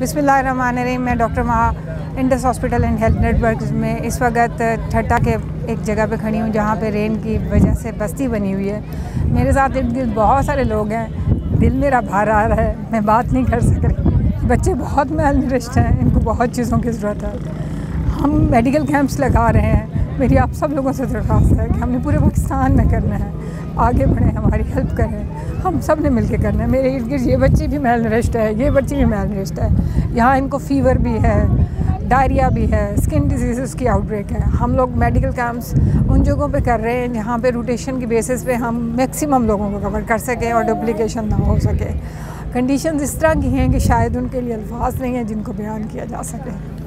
बिस्मिल्लाम मैं doctor Maha Indus hospital and health network में इस वक्त ठट्टा के एक जगह पे खड़ी हूँ, जहाँ पे रेन की वजह से बस्ती बनी हुई है। मेरे साथ इर्द गिर्द बहुत सारे लोग हैं। दिल मेरा भार आ रहा है, मैं बात नहीं कर सक रही बच्चे बहुत मेल हैं, इनको बहुत चीज़ों की ज़रूरत है। हम मेडिकल कैंप्स लगा रहे हैं। मेरी आप सब लोगों से दरख्वास्त है कि हमने पूरे पाकिस्तान में करना है। आगे बढ़ें, हमारी हेल्प करें। हम सबने मिल के करना है। मेरे इर्द गिर्द ये बच्ची भी मेल नरिस्ट है, ये बच्ची भी मेल नरिस्ट है। यहाँ इनको फीवर भी है डायरिया भी है स्किन डिज़ीज़ की आउटब्रेक है। हम लोग मेडिकल कैंप्स उन जगहों पे कर रहे हैं जहाँ पे रोटेशन की बेसिस पे हम मैक्सिमम लोगों को कवर कर सकें और डुप्लीकेशन ना हो सके। कंडीशंस इस तरह की हैं कि शायद उनके लिए अल्फाज नहीं हैं जिनको बयान किया जा सके।